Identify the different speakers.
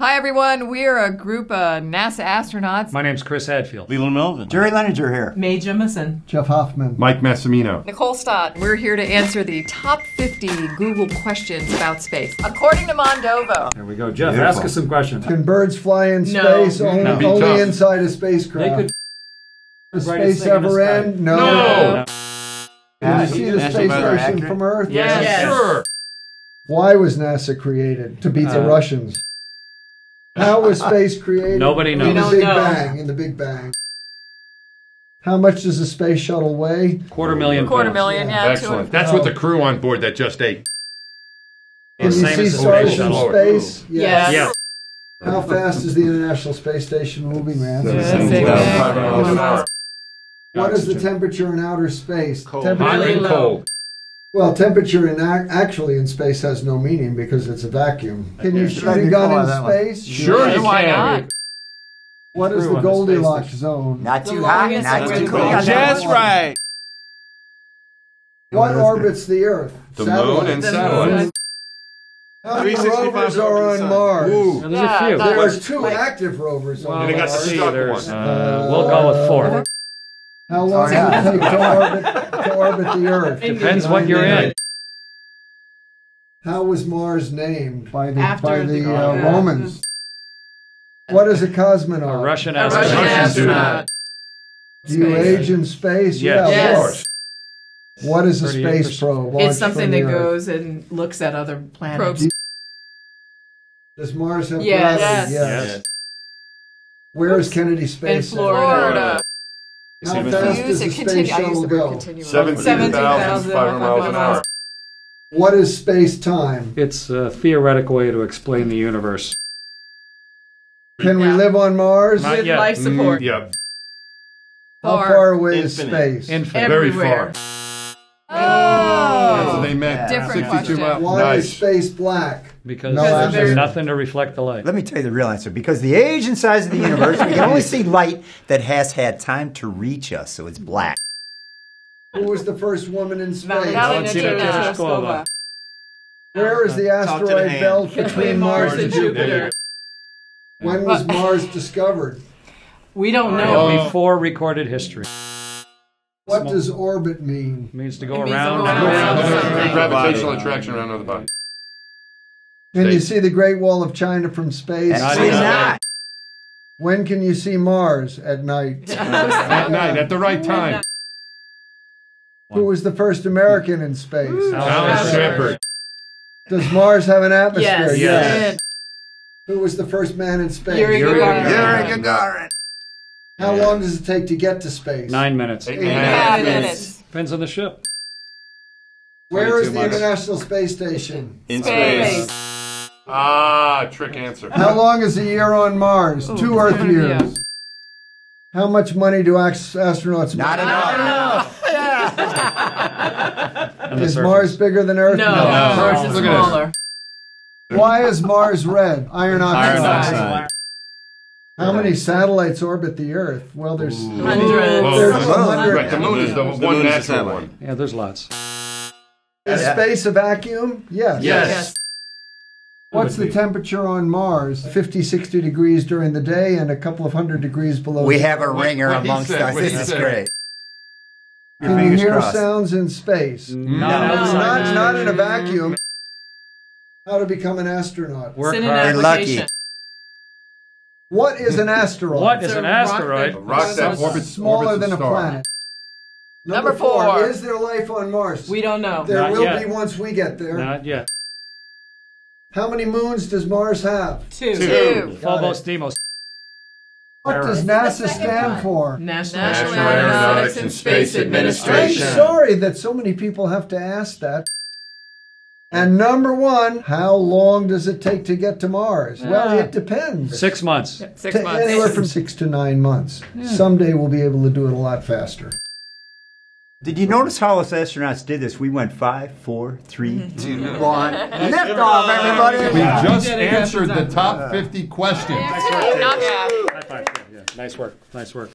Speaker 1: Hi, everyone. We're a group of NASA astronauts.
Speaker 2: My name's Chris Hadfield.
Speaker 3: Leland Melvin.
Speaker 4: Jerry Linenger here.
Speaker 5: Mae Jemison.
Speaker 6: Jeff Hoffman.
Speaker 7: Mike Massimino.
Speaker 1: Nicole Stott. We're here to answer the top 50 Google questions about space. According to Mondovo.
Speaker 2: There we go. Jeff,
Speaker 4: Beautiful.
Speaker 2: ask us some questions.
Speaker 6: Can birds fly in
Speaker 5: No.
Speaker 6: space? Only,
Speaker 2: No.
Speaker 7: Be
Speaker 6: only inside a
Speaker 2: They
Speaker 6: spacecraft.
Speaker 2: could.
Speaker 6: Does space
Speaker 2: thing
Speaker 6: ever
Speaker 2: sky.
Speaker 6: end? No.
Speaker 7: No.
Speaker 6: Can you see the space
Speaker 4: Weather
Speaker 6: station from Earth?
Speaker 2: Yes.
Speaker 5: Yes.
Speaker 7: Sure.
Speaker 6: Why was NASA created? To beat the
Speaker 2: Uh,
Speaker 6: Russians. How was space created?
Speaker 2: Nobody knows.
Speaker 6: In
Speaker 2: knows.
Speaker 6: the Big
Speaker 5: know.
Speaker 6: Bang. In the Big Bang. How much does a space shuttle weigh?
Speaker 2: Quarter million.
Speaker 1: Quarter
Speaker 2: pounds.
Speaker 1: million, yeah.
Speaker 7: Excellent. That's what the oh. crew on board that just ate.
Speaker 2: The
Speaker 6: Can you
Speaker 2: same
Speaker 6: see
Speaker 2: as the
Speaker 6: stars
Speaker 2: space
Speaker 6: from space?
Speaker 1: Yes.
Speaker 2: Yeah.
Speaker 6: How fast is the International Space Station moving, man?
Speaker 1: Seventeen thousand
Speaker 7: miles an hour.
Speaker 6: What is the temperature in outer space?
Speaker 3: Cold.
Speaker 6: Temperature
Speaker 7: Hot
Speaker 5: Really
Speaker 7: cold.
Speaker 6: Well, temperature in ac- actually in space has no meaning because it's a vacuum. Can you shoot a gun in
Speaker 4: that one.
Speaker 6: space?
Speaker 7: Sure you
Speaker 1: Why
Speaker 7: can.
Speaker 1: not?
Speaker 6: What is the
Speaker 2: on the space
Speaker 6: Goldilocks zone?
Speaker 4: Not too hot,
Speaker 5: longest
Speaker 4: not too cold.
Speaker 5: longest.
Speaker 6: That's
Speaker 3: right.
Speaker 6: What orbits the Earth?
Speaker 7: The moon and
Speaker 6: Satellites.
Speaker 7: satellites.
Speaker 6: How many rovers are on. Mars?
Speaker 7: Ooh.
Speaker 2: There's a few.
Speaker 1: that
Speaker 6: There are
Speaker 1: was
Speaker 6: two active rovers
Speaker 2: Well,
Speaker 6: on
Speaker 7: And they got
Speaker 6: Mars.
Speaker 7: stuck one.
Speaker 2: uh, we'll go with four.
Speaker 6: How long
Speaker 4: yeah.
Speaker 6: does it take to orbit, to orbit the Earth?
Speaker 2: Depends what you're in.
Speaker 6: How was Mars named by the,
Speaker 5: After
Speaker 6: by the,
Speaker 5: the-
Speaker 6: uh, Romans? What is a
Speaker 2: A
Speaker 6: cosmonaut?
Speaker 2: Russian
Speaker 5: A
Speaker 2: astronaut.
Speaker 5: Russian
Speaker 7: do
Speaker 5: astronaut.
Speaker 6: Do you
Speaker 5: Space.
Speaker 6: age in space?
Speaker 2: Yes.
Speaker 6: Yeah, of
Speaker 5: Yes.
Speaker 6: course. What is a space probe? launched
Speaker 5: It's something that goes and looks at other planets.
Speaker 1: Probes.
Speaker 6: Does Mars have
Speaker 5: Yes.
Speaker 6: gravity?
Speaker 1: Yes.
Speaker 2: Yes.
Speaker 6: Where is Kennedy Space
Speaker 5: In
Speaker 6: Center?
Speaker 1: Florida.
Speaker 6: How
Speaker 2: Even
Speaker 6: fast
Speaker 1: Use
Speaker 6: does the space
Speaker 1: Continue. I use
Speaker 6: shuttle
Speaker 1: word
Speaker 6: go?
Speaker 1: continue.
Speaker 7: Seventeen
Speaker 5: 17,500
Speaker 7: thousand five hundred miles an hour.
Speaker 6: What is space time?
Speaker 2: It's a theoretical way to explain the universe.
Speaker 6: Can we
Speaker 5: Yeah.
Speaker 6: live on Mars?
Speaker 2: Not
Speaker 5: With
Speaker 2: yet.
Speaker 5: life support.
Speaker 7: Mm, yeah.
Speaker 6: How
Speaker 1: Far.
Speaker 6: far away is
Speaker 3: Infinite.
Speaker 6: space?
Speaker 2: Infinite.
Speaker 7: Very
Speaker 5: Everywhere.
Speaker 7: far. That's what they meant.
Speaker 1: Different
Speaker 7: 62
Speaker 1: question.
Speaker 7: miles.
Speaker 6: Why is
Speaker 7: Nice.
Speaker 6: space black?
Speaker 2: Because
Speaker 6: No
Speaker 2: there's
Speaker 6: answer.
Speaker 2: nothing to reflect the light.
Speaker 4: Let me tell you the real answer. Because the age and size of the universe, we can only see light that has had time to reach us, so it's black.
Speaker 6: Who was the first woman in space?
Speaker 5: Valentina
Speaker 1: Valentina
Speaker 5: Tereshkova.
Speaker 2: Tereshkova.
Speaker 6: Where is the
Speaker 3: Talk to the
Speaker 6: asteroid
Speaker 3: hand.
Speaker 6: belt
Speaker 5: Between
Speaker 6: between
Speaker 5: Mars
Speaker 6: Mars
Speaker 5: and
Speaker 6: and Jupiter?
Speaker 5: Jupiter.
Speaker 6: When was Mars discovered?
Speaker 5: We don't know.
Speaker 2: Before recorded history.
Speaker 6: What does orbit mean?
Speaker 2: It means to go
Speaker 5: It means to
Speaker 2: around.
Speaker 5: go
Speaker 2: and
Speaker 5: around
Speaker 2: around.
Speaker 5: Something.
Speaker 7: a Gravitational attraction around other body.
Speaker 6: Can you see the Great Wall of China from space?
Speaker 2: Not
Speaker 4: Actually
Speaker 2: yet.
Speaker 4: not.
Speaker 6: When can you see Mars at night?
Speaker 7: At night, at the right time.
Speaker 6: Who was the first American in space?
Speaker 7: Alan
Speaker 5: Alan
Speaker 7: Shepard.
Speaker 6: Does Mars have an atmosphere?
Speaker 5: Yes.
Speaker 2: Yes.
Speaker 6: Who was the first man in space?
Speaker 5: Yuri
Speaker 2: Yuri
Speaker 5: Gagarin.
Speaker 4: Yuri Gagarin.
Speaker 6: How long does it take to get to space?
Speaker 2: Nine minutes.
Speaker 7: Eight
Speaker 6: Eight
Speaker 7: and a
Speaker 6: and a
Speaker 7: half
Speaker 6: half
Speaker 7: minutes.
Speaker 1: minutes.
Speaker 2: Depends on the ship.
Speaker 6: Where is the
Speaker 7: months.
Speaker 6: International Space Station?
Speaker 3: In
Speaker 1: Space.
Speaker 3: space.
Speaker 7: Ah, trick answer.
Speaker 6: How long is a year on Mars? Two Earth
Speaker 1: yeah.
Speaker 6: years. How much money do ax- astronauts
Speaker 4: Not
Speaker 6: make?
Speaker 4: enough.
Speaker 2: On the
Speaker 6: Is. Mars bigger than Earth?
Speaker 5: No,
Speaker 7: No.
Speaker 5: Mars is
Speaker 7: Look at this.
Speaker 5: smaller.
Speaker 6: Why is Mars red? Iron oxide.
Speaker 3: Iron oxide.
Speaker 6: How many satellites orbit the Earth? Well, there's
Speaker 5: Hundreds.
Speaker 6: There's
Speaker 7: the
Speaker 6: a
Speaker 7: moon.
Speaker 6: hundred.
Speaker 7: Right, the moon is the
Speaker 3: The
Speaker 7: one
Speaker 3: the
Speaker 7: natural
Speaker 3: satellite.
Speaker 7: one.
Speaker 2: Yeah, there's lots.
Speaker 6: is
Speaker 4: Yeah.
Speaker 6: space a vacuum? Yes.
Speaker 7: Yes.
Speaker 6: What's the temperature on Mars? 50, 60 degrees during the day and a couple of hundred degrees below.
Speaker 4: We
Speaker 6: zero.
Speaker 4: have a ringer
Speaker 7: what
Speaker 4: amongst
Speaker 7: said,
Speaker 4: us.
Speaker 7: what
Speaker 4: This is
Speaker 7: said.
Speaker 4: great. Your
Speaker 6: Can you hear
Speaker 4: crossed.
Speaker 6: sounds in space?
Speaker 2: Not
Speaker 5: No.
Speaker 2: outside.
Speaker 6: Not, not in a mm-hmm. vacuum. How to become an astronaut?
Speaker 2: Work
Speaker 5: Send an
Speaker 2: hard.
Speaker 4: You're lucky.
Speaker 5: Application.
Speaker 6: What is an asteroid?
Speaker 2: What is an
Speaker 5: a rock
Speaker 2: asteroid?
Speaker 7: A rock that orbits
Speaker 6: Smaller
Speaker 7: orbits
Speaker 6: than a
Speaker 7: star.
Speaker 6: planet.
Speaker 1: Number four.
Speaker 6: Is there life on Mars?
Speaker 5: We don't know.
Speaker 6: there
Speaker 2: Not
Speaker 6: will
Speaker 2: yet.
Speaker 6: be once we get there.
Speaker 2: Not yet.
Speaker 6: How many moons does Mars have?
Speaker 5: Two.
Speaker 1: Two.
Speaker 2: Phobos,
Speaker 6: it.
Speaker 2: Deimos.
Speaker 6: What does NASA stand for?
Speaker 5: National,
Speaker 1: National
Speaker 5: Aeronautics and Space Administration.
Speaker 6: I'm
Speaker 5: Administration.
Speaker 6: sorry that so many people have to ask that. And number one, how long does it take to get to Mars? Well,
Speaker 2: Ah.
Speaker 6: it depends.
Speaker 2: Six months.
Speaker 1: Six months.
Speaker 6: Anywhere from six to nine months. Someday we'll be able to do it a lot faster.
Speaker 4: Did you notice how us astronauts did this? We went five, four, three, two, one. Lift off, everybody.
Speaker 7: We just
Speaker 5: did it half the
Speaker 7: answered the top 50 questions.
Speaker 1: Not bad.
Speaker 2: High five. Yeah, nice work. Nice work.